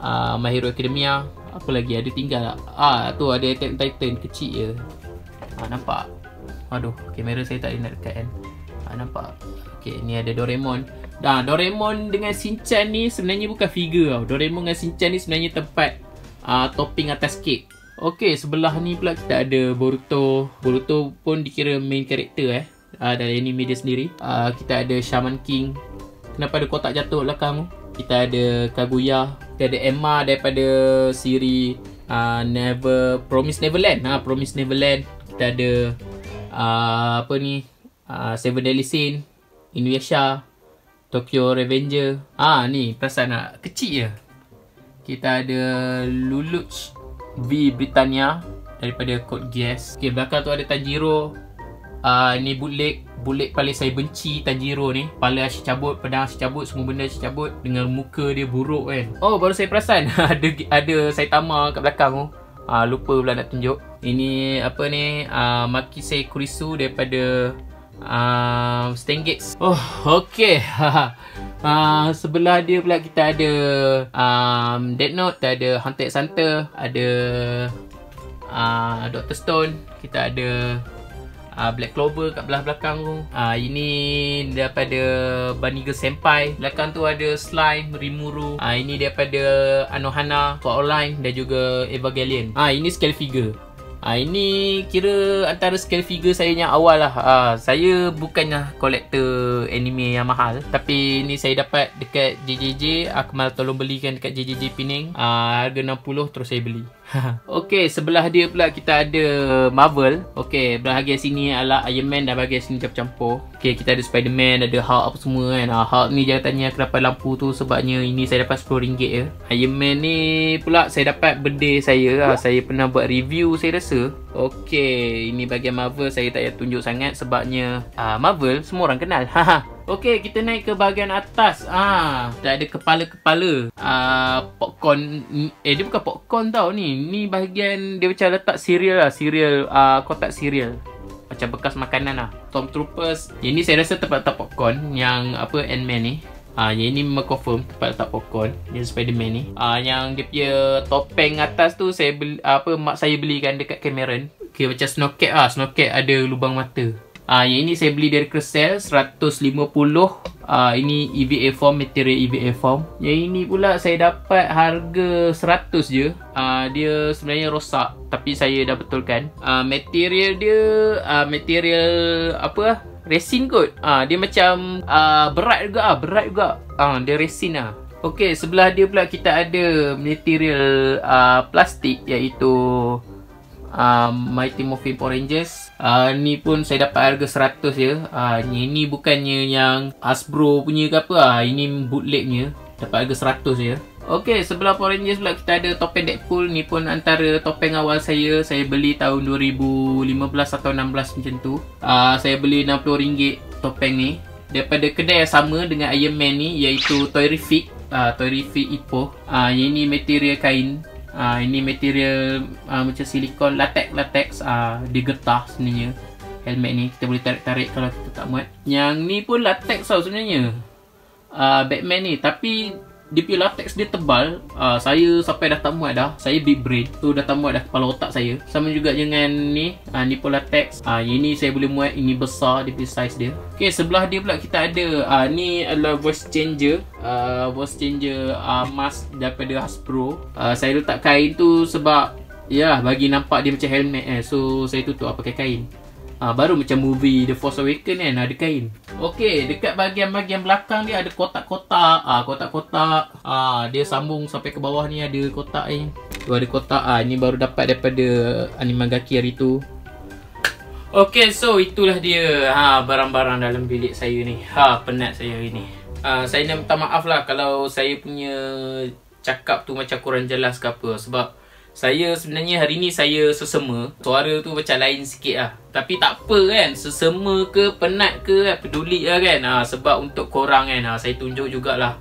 uh, My Hero Academia, apa lagi ada tinggal tak? Ah tu ada Attack on Titan kecil je. Ah nampak. Aduh, kamera saya tak nak dekat kan. Ah nampak. Okey, ni ada Doraemon. Dah, Doraemon dengan Shinchan ni sebenarnya bukan figure tau. Doraemon dengan Shinchan ni sebenarnya tempat uh, topping atas kek. Okey, sebelah ni pula kita ada Boruto. Boruto pun dikira main character eh uh, dalam anime dia sendiri. Uh, kita ada Shaman King. Kenapa ada kotak jatuh belakang? Kita ada Kaguya. Kita ada Emma daripada siri uh, Never Promise Neverland. Ha, Promise Neverland. Kita ada uh, apa ni? Uh, Seven Deadly Sin, Inuyasha, Tokyo Revenger. Ah ni perasan nak kecil je. Kita ada Luluch V Britannia daripada Code Geass. Okey belakang tu ada Tanjiro, uh, ni bootleg bootleg paling saya benci Tanjiro ni. Kepala asyik cabut pedang asyik cabut semua benda asyik cabut. Dengan muka dia buruk kan. Oh baru saya perasan. Ada ada Saitama kat belakang tu uh, lupa pula nak tunjuk. Ini apa ni? Uh, Makisei Kurisu daripada uh, Stengates oh ok uh, sebelah dia pula kita ada um, Dead Note kita ada Haunted Hunter ada uh, Dr. Stone kita ada uh, Black Clover kat belah belakang tu uh, Ini daripada Girl Senpai Belakang tu ada Slime, Rimuru uh, Ini daripada Anohana, Sword Online dan juga Evangelion uh, Ini scale figure Ha, ini kira antara scale figure saya yang awal lah. Ha, saya bukannya kolektor anime yang mahal. Tapi ni saya dapat dekat JJJ. Akmal tolong belikan dekat JJJ Penang. Ha, harga 60 terus saya beli. okay, sebelah dia pula kita ada Marvel. Okay, bahagian sini adalah Iron Man dan bahagian sini campur-campur. Okay, kita ada Spider-Man, ada Hulk apa semua kan. Ha, Hulk ni jangan tanya kenapa lampu tu sebabnya ini saya dapat RM10 je. Iron Man ni pula saya dapat birthday saya. Ha, saya pernah buat review saya rasa Okay Ini bahagian Marvel Saya tak payah tunjuk sangat Sebabnya uh, Marvel Semua orang kenal Okay kita naik ke bahagian atas. Ah, Kita ada kepala-kepala. Uh, Popcorn Eh dia bukan popcorn tau ni. Ni bahagian Dia macam letak cereal lah Cereal uh, Kotak cereal Macam bekas makanan lah. Stormtroopers Ini saya rasa tempat letak popcorn. Yang apa Ant-Man ni. Ah, yang ini memang confirm tempat letak popcorn. Yang Spiderman ni. Ah, Yang dia punya topeng atas tu Saya beli, apa mak saya belikan dekat Cameron. Okay macam Snowcat ah, Snowcat ada lubang mata Ah, Yang ini saya beli dari Crystal 150 ah, Ini EVA form Material EVA form Yang ini pula saya dapat harga 100 je ah, Dia sebenarnya rosak Tapi saya dah betulkan ah, Material dia ah, Material Apa lah resin kot. Ah dia macam uh, berat juga ah, berat juga. Ah dia resin ah. Okey, sebelah dia pula kita ada material uh, plastik iaitu uh, Mighty Morphin Power Rangers. Uh, ni pun saya dapat harga 100 je. Uh, ni, ni bukannya yang Hasbro punya ke apa. Uh, ini bootlegnya. Dapat harga 100 je. Okey, sebelah Power Rangers pula kita ada topeng Deadpool. Ni pun antara topeng awal saya. Saya beli tahun 2015 atau 16 macam tu. Uh, saya beli RM60 topeng ni. Daripada kedai yang sama dengan Iron Man ni iaitu Toyrific. uh, Torific Ipoh. Uh, yang ini material kain. Uh, ini material uh, macam silikon latex latex uh, dia getah sebenarnya. Helmet ni kita boleh tarik-tarik kalau kita tak muat. Yang ni pun latex tau sebenarnya. Uh, Batman ni. Tapi dia punya latex dia tebal uh, saya sampai dah tak muat dah. Saya big brain. Tu dah tak muat dah kepala otak saya. Sama juga dengan ni uh, ni pun latex. Uh, yang ni saya boleh muat ini besar dia punya size dia. Ok sebelah dia pula kita ada uh, ni adalah voice changer. Uh, voice changer uh, mask daripada Hasbro. Uh, saya letak kain tu sebab ya bagi nampak dia macam helmet eh. So saya tutup pakai kain. Ha, baru macam movie The Force Awakens kan ada kain. Okey, dekat bahagian-bahagian belakang dia ada kotak-kotak. Ah, kotak-kotak. Ah, dia sambung sampai ke bawah ni ada kotak ni. Tu ada kotak. Ah, ni baru dapat daripada Animagaki hari tu. Okey, so itulah dia ha barang-barang dalam bilik saya ni. Ha, penat saya ini. Ah, ha, saya nak minta maaf lah kalau saya punya cakap tu macam kurang jelas ke apa sebab saya sebenarnya hari ni saya sesema. Suara tu macam lain sikit lah. Tapi tak apa kan Sesema ke penat ke kan Peduli lah kan. Ha, Sebab untuk korang kan ha, Saya tunjuk jugalah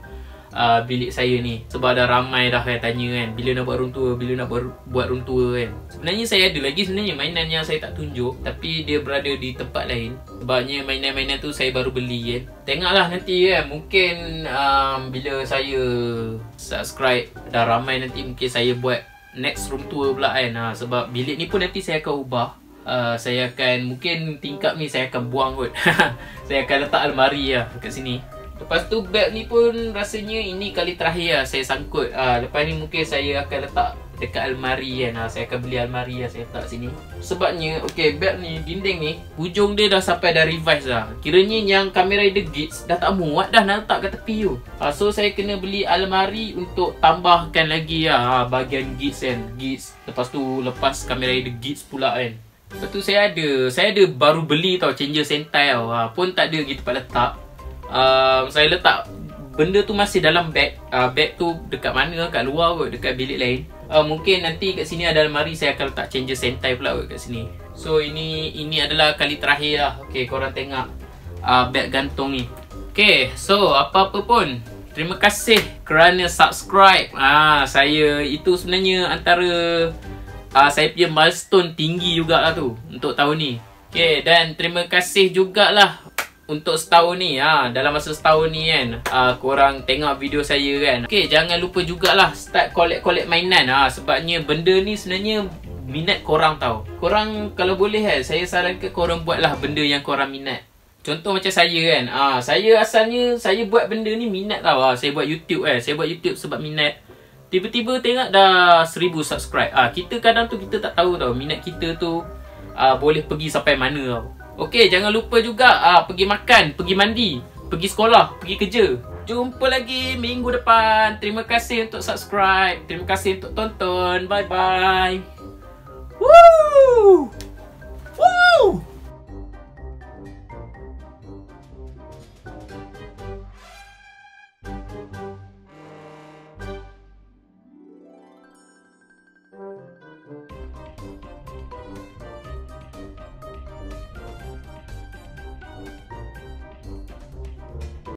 uh, Bilik saya ni. Sebab ada ramai dah kan tanya kan Bila nak buat room tour Bila nak buat, buat room tour kan. Sebenarnya saya ada lagi sebenarnya Mainan yang saya tak tunjuk Tapi dia berada di tempat lain. Sebabnya mainan-mainan tu saya baru beli kan. Tengoklah nanti kan Mungkin um, Bila saya Subscribe Dah ramai nanti Mungkin saya buat next room tour pula kan. Ha, sebab bilik ni pun nanti saya akan ubah. Uh, saya akan mungkin tingkap ni saya akan buang kot. Saya akan letak almari lah kat sini. Lepas tu beg ni pun rasanya ini kali terakhir lah saya sangkut. Uh, lepas ni mungkin saya akan letak dekat almari kan. Ha, saya akan beli almari lah saya letak sini. Sebabnya ok beg ni dinding ni hujung dia dah sampai dah revise dah kiranya yang kamera the gates dah tak muat dah nak letak ke tepi tu. Ha, so saya kena beli almari untuk tambahkan lagi lah ha, bahagian gates kan. Gates lepas tu lepas kamera the gates pula kan. Lepas tu saya ada Saya ada baru beli tau Changer sentai tau. Ha, Pun tak ada gitu tempat letak. Uh, Saya letak Benda tu masih dalam bag. Uh, Bag tu dekat mana? Kat luar kot Dekat bilik lain uh, mungkin nanti kat sini ada almari saya akan letak changer sentai pula kat sini. So ini ini adalah kali terakhir lah. Ok korang tengok uh, bag gantung ni. Ok so apa-apa pun. Terima kasih kerana subscribe. Ah saya itu sebenarnya antara uh, saya punya milestone tinggi jugalah tu untuk tahun ni. Ok dan terima kasih jugalah untuk setahun ni ha, dalam masa setahun ni kan uh, korang tengok video saya kan. Ok jangan lupa jugalah start collect-collect mainan ha, sebabnya benda ni sebenarnya minat korang tau. Korang kalau boleh kan saya sarankan korang buatlah benda yang korang minat. Contoh macam saya kan ah saya asalnya saya buat benda ni minat tau ha, saya buat YouTube kan saya buat YouTube sebab minat. Tiba-tiba tengok dah 1000 subscribe ah kita kadang tu kita tak tahu tau minat kita tu uh, boleh pergi sampai mana tau Okey, jangan lupa juga uh, pergi makan, pergi mandi, pergi sekolah, pergi kerja. Jumpa lagi minggu depan. Terima kasih untuk subscribe. Terima kasih untuk tonton. Bye-bye. Woo! Woo!